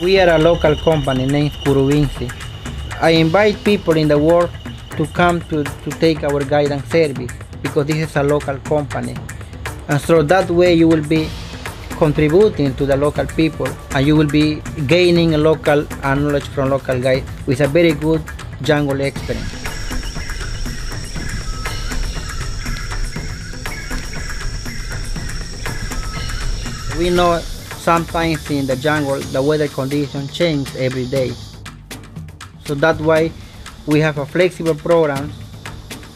We are a local company named Curuhuinsi. I invite people in the world to come to, to take our guidance service because this is a local company. And so that way you will be contributing to the local people and you will be gaining local knowledge from local guys with a very good jungle experience. We know sometimes in the jungle the weather conditions change every day. So that's why we have a flexible program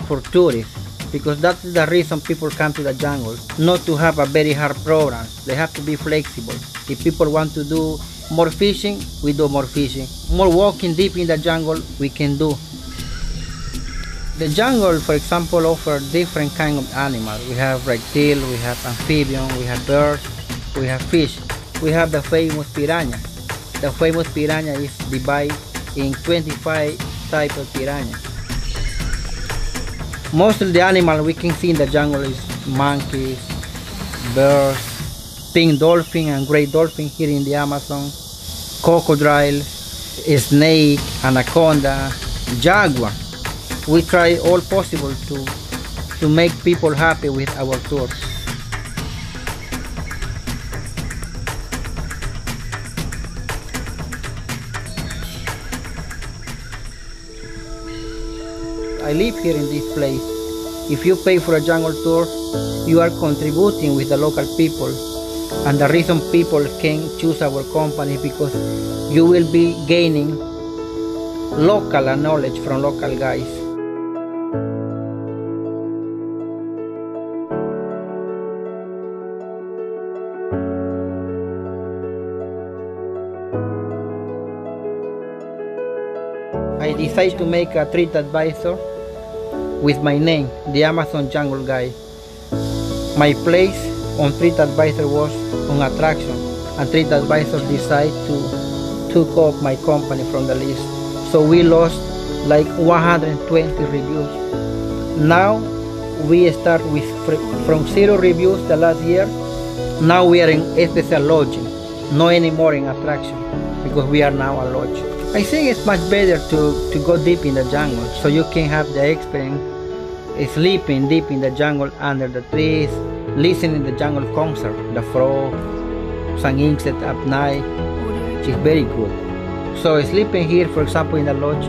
for tourists because that's the reason people come to the jungle not to have a very hard program. They have to be flexible. If people want to do more fishing we do more fishing. More walking deep in the jungle we can do. The jungle for example offers different kind of animals we have reptile we have amphibian we have birds we have fish we have the famous piranha the famous piranha is divided in 25 types of piranha most of the animal we can see in the jungle is monkeys, birds, pink dolphin and gray dolphin here in the Amazon, crocodile, snake, anaconda, jaguar. We try all possible to, to make people happy with our tours. I live here in this place. If you pay for a jungle tour, you are contributing with the local people. And the reason people can choose our company because you will be gaining local knowledge from local guys. I decided to make a TripAdvisor with my name, the Amazon Jungle Guy. My place on TripAdvisor was on attraction, and TripAdvisor decided to took off my company from the list. So we lost like 120 reviews. Now we start with from zero reviews the last year. Now we are in special lodging, no anymore in attraction because we are now a lodge. I think it's much better to, to go deep in the jungle so you can have the experience sleeping deep in the jungle under the trees, listening the jungle concert, the frog, some insect at night, which is very good. So sleeping here, for example, in the lodge,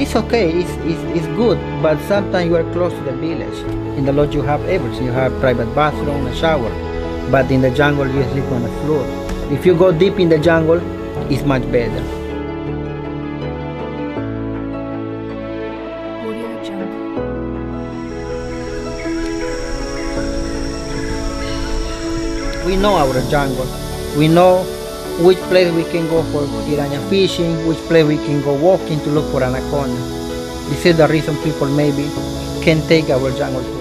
it's okay, it's, it's, it's good, but sometimes you are close to the village. In the lodge you have everything, you have private bathroom, a shower, but in the jungle you sleep on the floor. If you go deep in the jungle, it's much better. We know our jungle. We know which place we can go for piranha fishing, which place we can go walking to look for anaconda. This is the reason people maybe can take our jungle